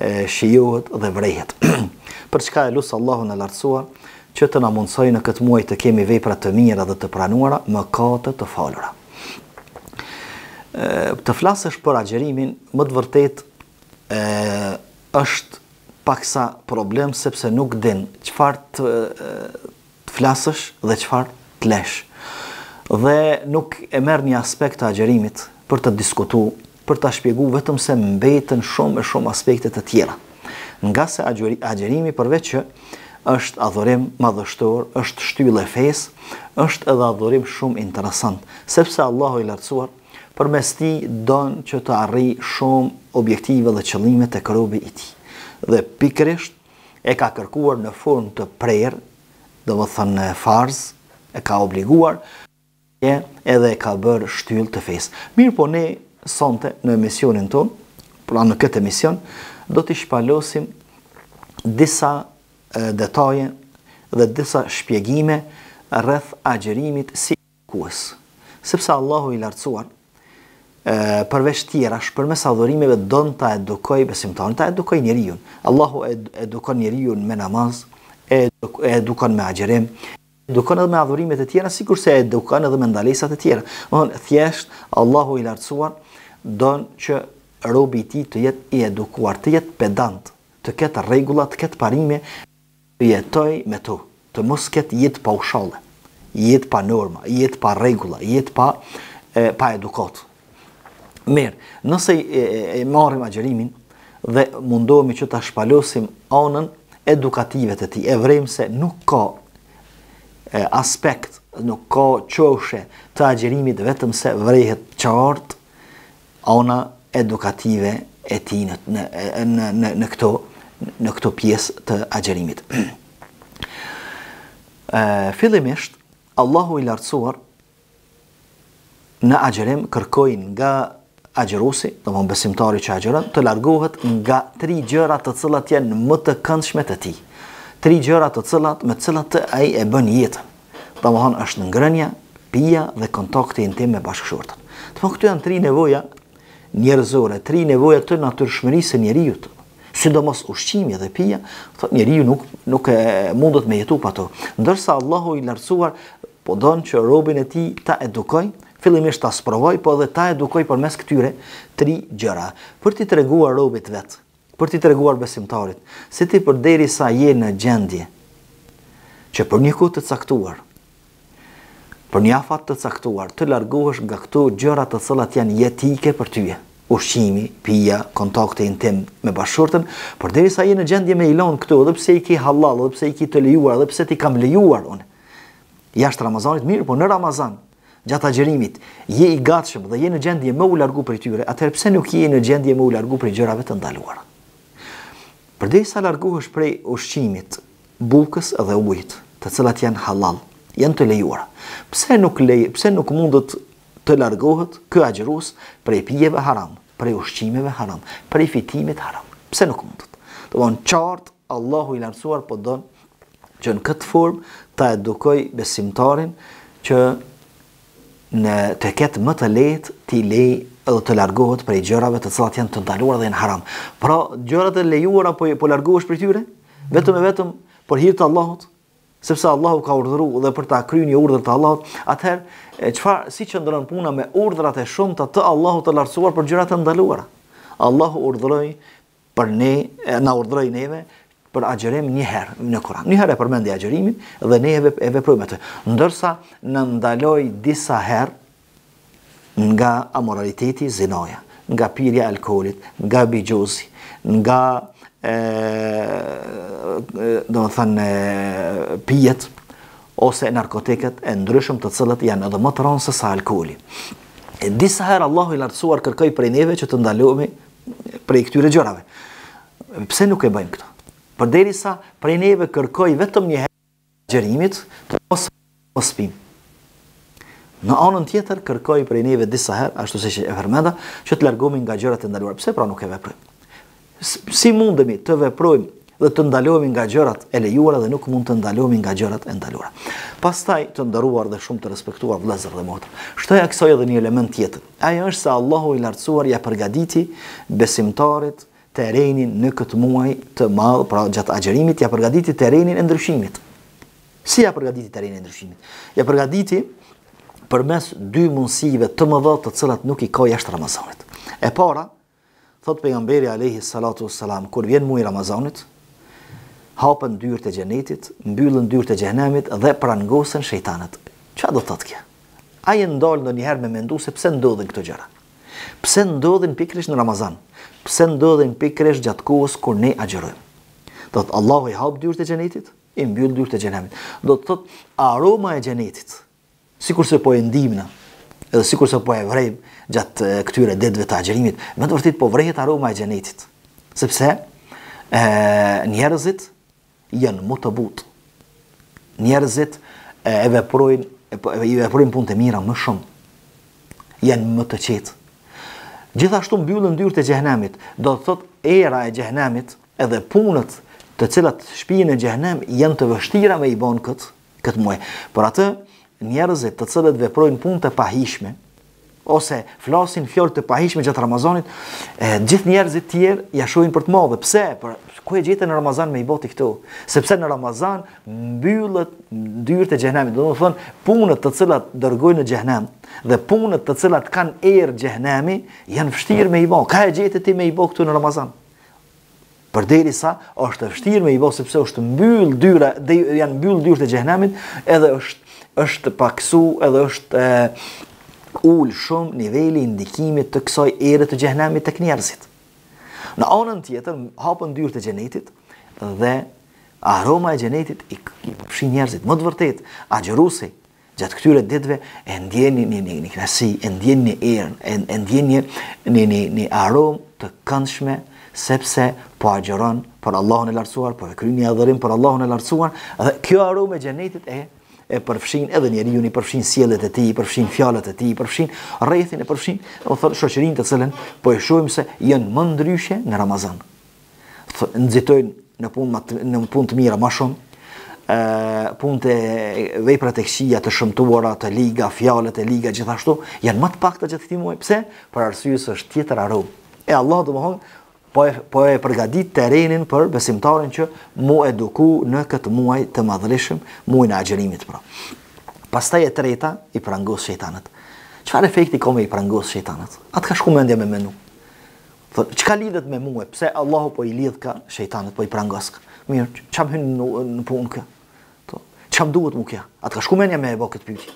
e shijohet dhe vërehet. Për çka e lus Allahun e Lartësuar që të na mundësojë në këtë muaj të kemi vepra të mira dhe të pranuara, mëkate të falura. Të flasësh për agjerimin, me të vërtetë e, është paksa problem sepse nuk din çfarë të të flasësh dhe çfarë të lësh. Dhe nuk e merr një aspekt të agjërimit për të diskutu, për ta shpjegu vetëm se mbeten shumë e shumë aspekte të tjera. Ngase agjërimi përveç që është adhurim madhështor, është shtyllë e fesë, është edhe adhurim shumë interesant, sepse Allahu i lartësuar përmes tij don që të arrijë shumë objektiva dhe qëllime tek robi i tij. Dhe pikërisht, e ka kërkuar në formë të prerë, domethënë farz, e ka obliguar, madje edhe e ka bërë shtyllë të fesë. Mirëpo ne sonte në emisionin tonë, pra në këtë emision, do t'i shpalosim disa detaje dhe disa shpjegime rreth agjërimit si Kues. Sepse Allahu i Lartësuar, përveç tjerash, përmes adhurimeve don ta edukojë besimtarin, ta edukojë njeriun. Allahu e edukon njeriun me namaz, e edukon me agjërim, edukon edhe me adhurime të tjera, sikurse e edukon edhe me ndalesat e tjera. Domthon thjesht Allahu i Lartësuar don që robi i tij të jetë i edukuar, të jetë pedant, të ketë rregulla, të ketë parime, Të jetojë me to, të mos ketë jetë paushall, jetë pa norma, jetë pa rregulla, jetë pa pa edukatë. Mirë, nëse e marrim agjërimin dhe mundohemi që ta shpalosim anën edukative të tij, e vërejmë se nuk ka aspekt, nuk ka qoshe të agjërimit vetëm se vërehet qartë Ana edukative e tij në në në në këto në këto pjesë të agjërimit. Fillimisht Allahu i lartësuar në agjërim kërkon nga agjëruesi, domthon besimtari që agjëron, të largohet nga tri gjëra të cilat janë më të këndshme te ai. Tri gjëra të cilat me të cilat ai e bën jetën. Domthon është ngrënia, pija dhe kontakti intim me bashkëshortën. Domthon këto janë tri nevoja njerëzore, tri nevoja të natyrshmërisë së njeriut. Sidomos ushqimi dhe pija, thot njeriu nuk nuk e mundet me jetu pa to. Ndërsa Allahu i lartësuar po don që robin e tij ta edukojë, fillimisht ta sprovojë, po edhe ta edukojë përmes këtyre tri gjëra, për t'i treguar robit vet Për t'i treguar besimtarit, se ti përderisa je në gjendje, që për një kohë të caktuar, për një afat të caktuar, të largohesh nga këto gjëra të cilat janë jetike për ty, ushqimi, pija, kontakti intim me bashkëshorten, përderisa je në gjendje me i lan këto, edhe pse i ki hallall, edhe pse i ki të lejuar, edhe pse t'i kam lejuar unë, jashtë Ramazanit mirëpo në Ramazan, gjatë agjërimit, je i gatshëm dhe je në gjendje me u largu prej tyre, atëherë pse nuk je në gjendje me u largu prej gjërave të ndaluara? Përderisa largohesh prej ushqimit, bukës dhe ujit, të cilat janë hallall, janë të lejuara. Pse nuk lej, pse nuk mundët të largohet ky agjërues prej pijeve haram, prej ushqimeve haram, prej fitimit haram? Pse nuk mundët? Domethënë qartë Allahu i Lartësuar po don që në këtë formë ta edukojë besimtarin që në të ketë më të lehtë t'i lejë edhe të largohet prej gjërave të cilat janë të ndaluara dhe janë haram. Pra, gjërat e lejuara po po largohesh prej tyre, vetëm e vetëm për hir të Allahut, sepse Allahu ka urdhëruar dhe për ta kryer një urdhër të Allahut, atëherë çfarë si qëndron puna me urdhrat e shumta të Allahut të lartësuar për gjërat e ndaluara? Allahu urdhëroi për ne na urdhëroi neve për agjërim një herë në Kur'an. Një herë e përmendi agjërimin dhe ne e veprojmë atë. Ndërsa na ndaloi disa herë nga amoraliteti zinoja, nga pirja e alkoolit, nga bixhozi, nga e, domethënë pijet ose narkotiket e ndryshëm të cilët janë edhe më të rëndë se sa alkooli. E disa herë Allahu i lartësuar kërkoi prej neve që të ndalohemi prej këtyre gjërave. Pse nuk e bëjmë këtë? Përderisa prej neve kërkoi vetëm një herë agjërimin, të mos mos pim. Në anën tjetër kërkoi prej neve disa herë, ashtu siç e përmenda, që të largomi nga gjërat e ndaluar. Pse pra nuk e veprojmë? Si mundemi të veprojmë dhe të ndalohemi nga gjërat e lejuara dhe nuk mund të ndalohemi nga gjërat e ndaluara. Pastaj të nderuar dhe shumë të respektuar vëllezër dhe motra. Shtoja kësaj edhe një element tjetër. Ai është se Allahu i lartësuar ia përgatiti besimtarit terrenin në këtë muaj të madh, pra gjatë agjërimit ia përgatiti terrenin e ndryshimit. Si ia përgatiti terrenin e ndryshimit? Ia përgatiti përmes dy mundësive të mëdha të cilat nuk i ka jashtë Ramazanit. E para, Thotë Pejgamberi alejhi salatu ue selam, Kur vjen muaji i Ramazanit, hapen dyert e Xhenetit, mbyllen dyert e Xhehenemit dhe prangosen shejtanët. Çfarë do të thotë kjo? A je ndalë ndonjëherë me mendu se pse ndodhin këto gjëra? Pse ndodhin pikërisht në Ramazan? Pse ndodhin pikërisht gjatë kohës kur ne agjërojmë? Do të thotë Allahu i hap dyert e Xhenetit, i mbyll dyert e Xhehenemit. Do të thotë aroma e Xhenetit, Sikurse po e ndijmë, edhe sikurse po e vrejmë gjatë këtyre ditëve të agjërimit, me të vërtit po vrejhet aroma e xhenetit, sepse njerëzit janë më të butë, njerëzit e veprojnë, i veprojnë punë të mira më shumë, janë më të qetë. Gjithashtu mbyllën dyert e xhehnemit, do të thot era e xhehnemit edhe punët të cilat shpijnë në xhehnem janë të vështira me i bo këtë, këtë muaj. Për atë njerëzit të cilët veprojnë punë të pahishme ose flasin fjalë të pahishme gjatë Ramazanit, e gjithë njerëzit tjerë ja shohin për të madhe. Pse? Po ku e gjete në Ramazan me i bo ti këto? Sepse në Ramazan mbyllen dyert e xhehnemit, do të thotë punët të cilat dërgojnë në xhehnem dhe punët të cilat kanë erë xhehnemi janë vështirë me i bë. Ka e gjetë ti me i bë këto në Ramazan? Përderisa është e vështirë me i bë sepse është mbyll dera, dhe janë mbyll dyert e xhehenemit, edhe është është paksu, edhe është e, ul shumë niveli i ndikimit të kësaj ere të xhehenemit tek njerëzit. Në anën tjetër hapën dyert e xhenetit dhe aroma e xhenetit i përfshin njerëzit. Me të vërtetë, agjërusi Gjatë këtyre ditëve e ndjen një një një kënaqësi, e ndjen një erë, e, e ndjen një një një, një aromë të këndshme sepse po agjëron për Allahun e Lartësuar, po e kryen një adhurim për Allahun e Lartësuar dhe kjo aromë e xhenetit e e përfshin edhe njeriun, i përfshin sjelljet e tij, i përfshin fjalët e tij, i përfshin rrethin e përfshin, do të thotë shoqërinë të cilën po e shohim se janë më ndryshe në Ramazan. nxitojnë në punë në punë të mira më shumë, e punët e veprat e këqija të shëmtuara, të liga, fjalët e liga gjithashtu janë më të pakta gjatë këtij muaji. Pse? Për arsye se është tjetër aromë. E Allah domthon po e po e përgatit terrenin për besimtarin që mu eduku në këtë muaj të madhërishëm, muajin e agjërimit pra. Pastaj e treta i prangos shejtanët. Çfarë efekti ka me i prangos shejtanët? A të ka shku mendja me menu. Thot, çka lidhet me mua? Pse Allahu po i lidhka shejtanët, po i prangoska. Mirë, ça m'hyn në, në punë kjo? Po. Ça m'duhet mu kjo? A të ka shku mendja me e bë këtë pyetje.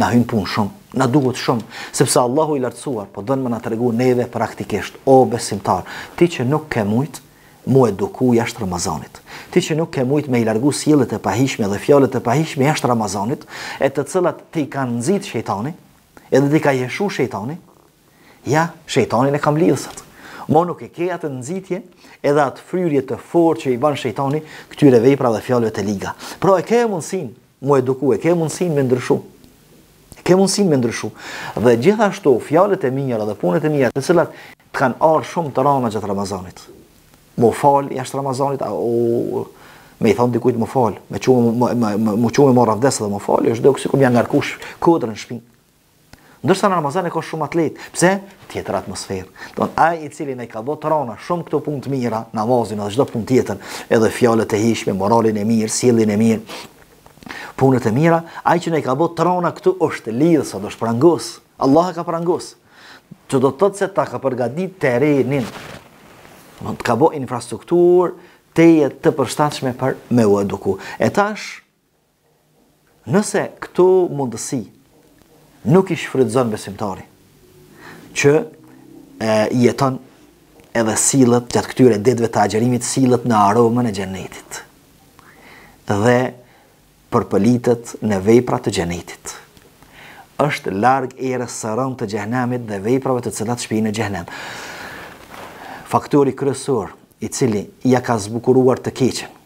Na hyn n'punë shumë, na duhet shumë, sepse Allahu i lartësuar po don me na tregu neve praktikisht o besimtar, ti që nuk ke mujt mu eduku jashtë Ramazanit. Ti që nuk ke mujt me i largu sjelljet e pahishme dhe fjalët e pahishme jashtë Ramazanit, e të cilat t'i ka nxit shejtani, edhe t'i ka hijeshu shejtani, Ja, shejtanin e ka lidhë, sëtë. Mo nuk e ke atë nxitje edhe atë fryrje të fortë që i banë shejtani këtyre veprave dhe fjallëve të liga. Pra e ke mundësinë, mu eduku, e ke mundësinë me ndryshu. E ke mundësinë me ndryshu. Dhe gjithashtu, fjalët e mira dhe punët e mira të cilat të kanë ardhë shumë të rana gjatë Ramazanit. Mu falë, jashtë Ramazanit, a, o, me i thonë dikujt mu falë, me u çu me, me, me, me u çu me marrë abdes dhe mu falë, është njëjtë sikur me ja ngarku një kodër në shpinë. Ndërsa në Ramazan e ka shumë ma të lehtë. Pse? Tjetër atmosferë. Domethënë ai i cili na i ka bo të rana shumë këto punë të mira, namazin dhe gjithë punë tjetër, edhe fjalët e hijshme, moralin e mirë, sjelljen e mirë, punët e mira, ai që na i ka bo të rana këto është lidhë, është prangos. Allahu e ka prangos. Që do të thotë se ta ka përgatit terrenin. Ta ka bo infrastrukturë, tejet të përshtatshme për me u eduku. E tash, Nëse këtë mundësi nuk i shfrytëzon besimtari, që e, jeton edhe sillet gjatë këtyre ditëve të agjërimit, sillet në aromën e xhenetit dhe përpëlitet në vepra të xhenetit. Është larg erës së rëndë të xhehenemit dhe veprave të cilat shpijnë në xhehenem. Faktori kryesor i cili ja ka zbukuruar të keqen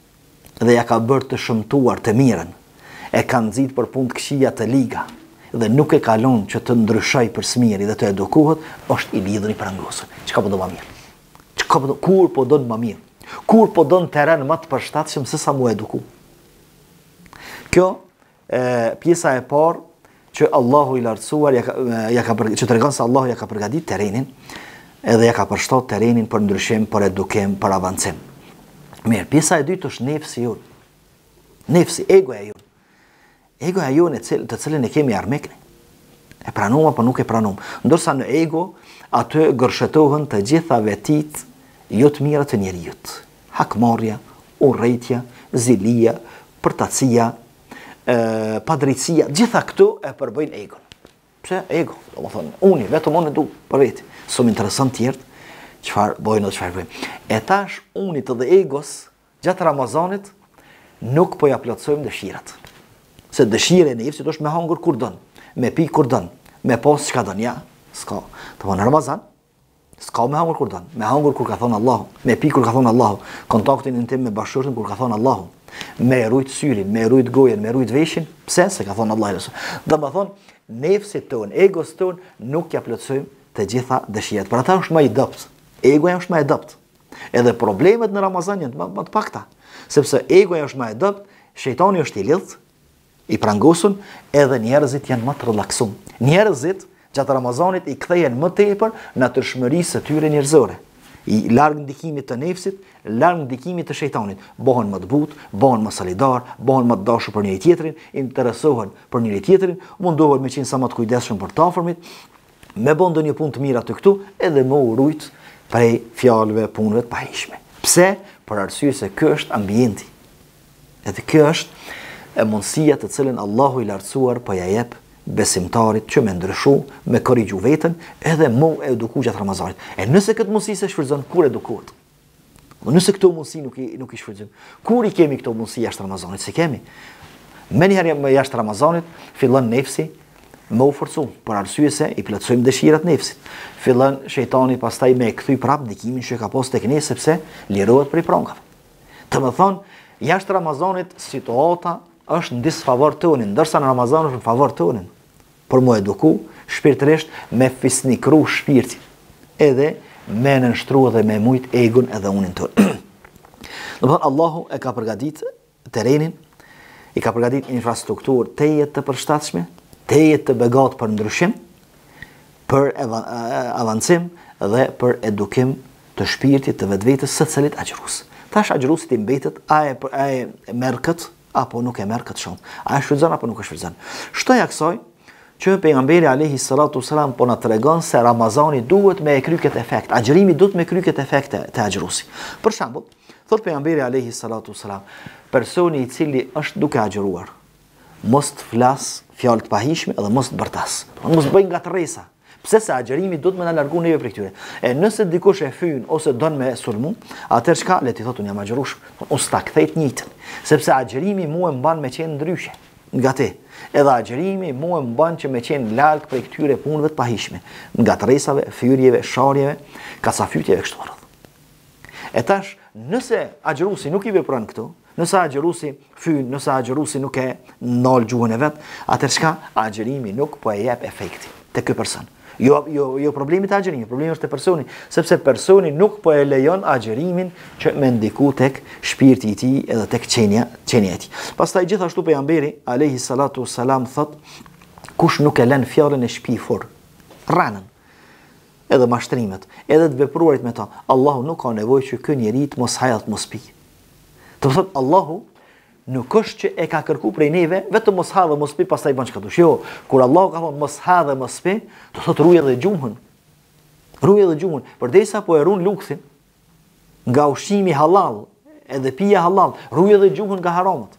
dhe ja ka bërë të shëmtuar të mirën, e ka nxitë për punë të këqija të liga dhe nuk e ka lonë që të ndryshojë për së miri dhe të edukohet, është i lidhur i prangosur. Çka po don ma mirë? Çka po do kur po don ma mirë? Kur po don terren ma të përshtatshëm sesa m'u eduku? Kjo E pjesa e parë që Allahu i lartësuar ja ka, ja ka që tregon se Allahu ja ka përgatit terrenin, edhe ja ka përshtat terrenin për ndryshim, për edukim, për avancim. Mirë, pjesa e dytë është nefsi jonë. Nefsi, egoja jonë. Egoja jonë cil, të cilin e kemi armik ne. E pranum apo nuk e pranum. Ndërsa në ego, aty gërshetohen të gjitha vetitë jo të mira të njeriut. hakmarrja, urrejtja, zilia, përtacia, padrejtësia, gjitha këto e përbëjnë egon. Pse ego? Domethonë, unë, vetëm unë du, për vetë. S'më interesojnë tjerët, çfarë bojnë dhe çfarë bojnë. E tash, unit dhe egos, gjatë Ramazanit, nuk po ja plotësojmë dëshirat. Se dëshira e nefsit është me hangër kur don, me pi kur don, me bo çka don, ja, s'ka. Domethonë në Ramazan, S'ka me hangër kur don, me hangër kur ka thonë Allahu, me pi kur ka thonë Allahu, kontaktin intim me bashkëshorten kur ka thonë Allahu, me rujt syrin, me rujt gojen, me rujt veshin, pse se ka thonë Allahu Resul. Domethonë, nefsit ton, egos ton, nuk ja plotsojmë të gjitha dëshirat. Për ata është ma i dobtë, egoja është ma e dobtë. Edhe problemet në Ramazan janë më të pakta, sepse egoja është ma e dobtë, shejtani është i lidhë, I prangosun edhe njerëzit janë më të relaksum. Njerëzit gjatë Ramazanit i kthehen më tepër natyrshmërisë së tyre njerëzore. Larg ndikimit të nefsit, larg ndikimit të shejtanit, bëhen më të butë, bëhen më solidarë, bëhen më të dashur për njëri tjetrin, interesohen për njëri tjetrin, mundohen me qenë sa më të kujdesshëm për të afërmit, me bën ndonjë punë të mirë aty këtu edhe me u rujt prej fjalëve, punëve të pahijshme. Pse? Për arsye se ky është ambienti. Edhe kjo është mundësia të cilën Allahu i lartësuar po ja jep besimtarit që me ndryshu, me korrigju veten, edhe m'u eduku gjatë Ramazanit. E nëse këtë mundësi s'e shfrytëzon, kur edukohet? Dhe nëse këto mundësi nuk i, nuk i shfrytëzojmë, kur i kemi këto mundësi jashtë Ramazanit? S'i kemi. Menjëherë jashtë Ramazanit, fillon nefsi me u forcu, për arsye se i plëtsojmë dëshirat nefsit. Fillon shejtani pastaj me e kthy prap ndikimin që ka pas tek ne, sepse lirohet prej prangave. Domethënë, jashtë Ramazanit situata është në disfavor tonin, ndërsa në Ramazan është në favor tonin. Për m'u eduku, shpirtërisht me fisnikëru shpirtin, edhe me e nënshtru dhe me e mujt egon edhe unin tonë. Në përën, Allahu e ka përgatit terrenin, i ka përgatit infrastrukturë të jetë të përshtatshme, të jetë të begatë për ndryshim, për avancim dhe për edukim të shpirtit të vetvetes së secilit agjërues. Tash agjërusit i mbetet a e a e merr kët apo nuk e merr kët shumë. A e shfrytëzon apo nuk e shfrytëzon. Shtoja kësaj që pejgamberi alayhi salatu selam po na tregon se Ramazani duhet me e kry këtë efekt. Agjërimi duhet me kry këtë efekt te, te agjërusi. Për shembull, thotë pejgamberi alayhi salatu selam, personi i cili është duke agjëruar, mos të flasë fjalë të pahijshme dhe mos të bërtasë. Të mos bëjë ngatërresa. Pse se agjërimi duhet me na largu neve prej këtyre. E nëse dikush e fyn ose don me e sulmu, atëherë çka le t'i thotë unë jam agjërus, unë s'ta kthej të njëjtën. Sepse agjërimi mua më mban me qenë ndryshe nga ti. Edhe agjërimi mua më mban që me qenë larg prej këtyre punëve të pahijshme, ngatërresave, fyerjeve, sharjeve, kacafytjeve e kështu me radhë. E tash, nëse agjërusi nuk i vepron këto, Nëse agjërusi fyn, nëse agjërusi nuk e nal gjuhën e vet, atëherë çka? Agjërimi nuk po e jep efektin te ky person. Jo jo jo problemi te agjërimi, problemi është te personi, sepse personi nuk po e lejon agjërimin që me ndiku tek shpirti i tij edhe tek qenia, qenia e tij. Pastaj gjithashtu pejgamberi alayhi salatu wassalam thotë kush nuk e lën fjalën e shpifur, rrenën edhe mashtrimet, edhe të vepruarit me ta, Allahu nuk ka nevojë që ky njeri të mos hajë të mos pi. Do me thënë, Allahu nuk është që e ka kërku prej neve, vetëm mos ha dhe mos pi, pastaj bën çka dush. Jo, kur Allahu ka thonë mos ha dhe mos pi, do të thotë ruje dhe gjuhën. Ruje dhe gjuhën. Përderisa po e run lukthin, nga ushqimi halal, edhe pija halal, ruje dhe gjuhën nga haramet.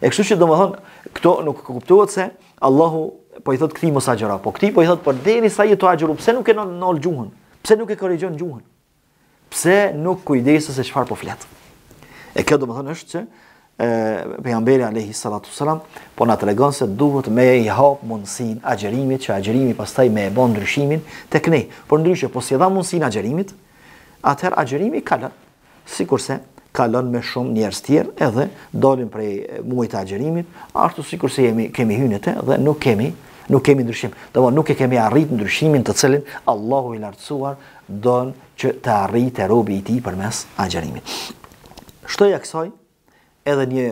E kështu që do me thonë, këto nuk kuptohet se Allahu po i thotë këti mos agjëro, po këti po i thotë përderisa je tu agjëru, pse nuk e ndal gjuhën, pse nuk e korrigjon gjuhën. Pse nuk kujdesesh se çfarë po flet? E kjo do me thënë është që e, pejgamberi alayhi salatu sallam po na tregon se duhet me i jap mundësinë agjërimit që agjërimi pastaj me e bën ndryshimin tek ne. Por ndryshe po s'ia dhe mundësinë agjërimit, atëherë agjërimi kalon. Sikurse kalon te shumë njerëz tjerë edhe dalin prej muajit të agjërimit, ashtu sikurse jemi kemi hy në te dhe nuk kemi nuk kemi ndryshim. Do nuk e kemi arrit ndryshimin të cilin Allahu i lartësuar don që të arrijë te robi i tij përmes agjërimit. Shtoja kësaj edhe një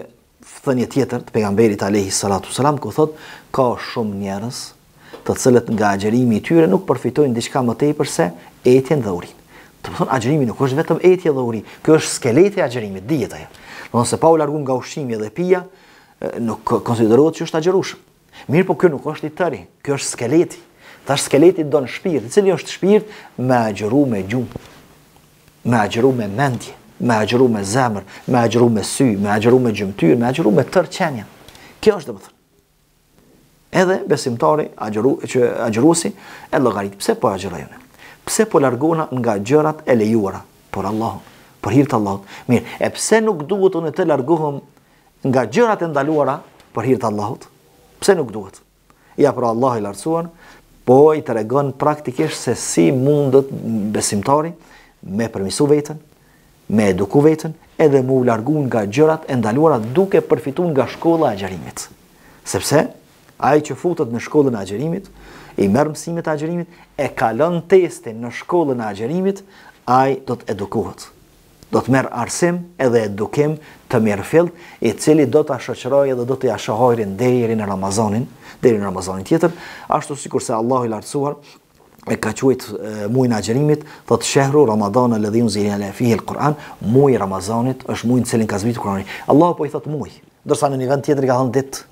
thënie tjetër të pejgamberit alayhi salatu sallam ku thot ka shumë njerëz të cilët nga agjërimi i tyre nuk përfitojnë diçka më tepër se etjen dhe urin. Do të thotë agjërimi nuk është vetëm etja dhe uria, ky është skeleti i agjërimit, dihet ajo. Do të thotë se pa u larguar nga ushqimi dhe pija, nuk konsiderohet që është agjërues. Mirëpo ky nuk është i tëri, ky është skeleti. Tash skeleti don shpirt, i cili është shpirti me agjëru me gjuhë, me agjëru me mendje, me agjëru me zemër, me agjëru me sy, me agjëru me gjymëtyr, me agjëru me tërë qenien. Kjo është do me thënë. Edhe besimtari, agjëru, që agjëruesi, e llogarit, pse po agjëroj unë? Pse po largohna nga gjërat e lejuara? Për Allahun, për hir të Allahut. Mirë, e pse nuk duhet unë të largohem nga gjërat e ndaluara për hir të Allahut? Pse nuk duhet? Ja pra Allahu i lartësuar, po i tregon praktikisht se si mundet besimtari me përmirësu veten, me eduku veten, edhe me u largu nga gjërat e ndaluara duke përfitu nga shkolla e agjërimit. Sepse ai që futet në shkollën e agjërimit, i merr mësimet e agjërimit, e kalon testin në shkollën e agjërimit, ai do të edukohet. Do të merr arsim edhe edukim të mirëfilltë, i cili do ta shoqërojë dhe do t'ia shoh hajrin deri në Ramazanin, deri në Ramazanin tjetër, ashtu sikurse Allahu i Lartësuar e ka quajt muajin e agjërimit, thot shehru Ramadan alladhi unzila fihi al-Quran, muaji i Ramazanit është muaji në cilin ka zbritur Kurani. Allahu po i thot muaj, ndërsa në një vend tjetër i ka thënë ditë.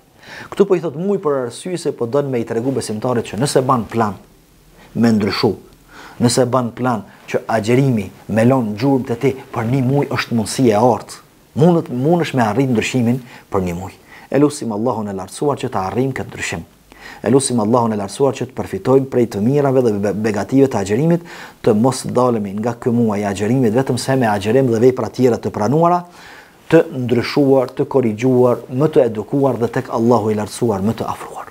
Këtu po i thot muaj për arsye se po don me i tregu besimtarit që nëse ban plan me ndryshu. Nëse ban plan që agjërimi me lon gjurmë te ti për një muaj është mundësi e artë. Mundet mundesh me arrit ndryshimin për një muaj. E lusim Allahun e Lartësuar që ta arrijmë këtë ndryshim. E lusim Allahun e Lartësuar që të përfitojmë prej të mirave dhe begative të agjërimit, të mos dalemi nga ky muaj i agjërimit vetëm se me agjërim dhe vepra tjera të pranuara, të ndryshuar, të korrigjuar, më të edukuar dhe tek Allahu i Lartësuar më të afruar.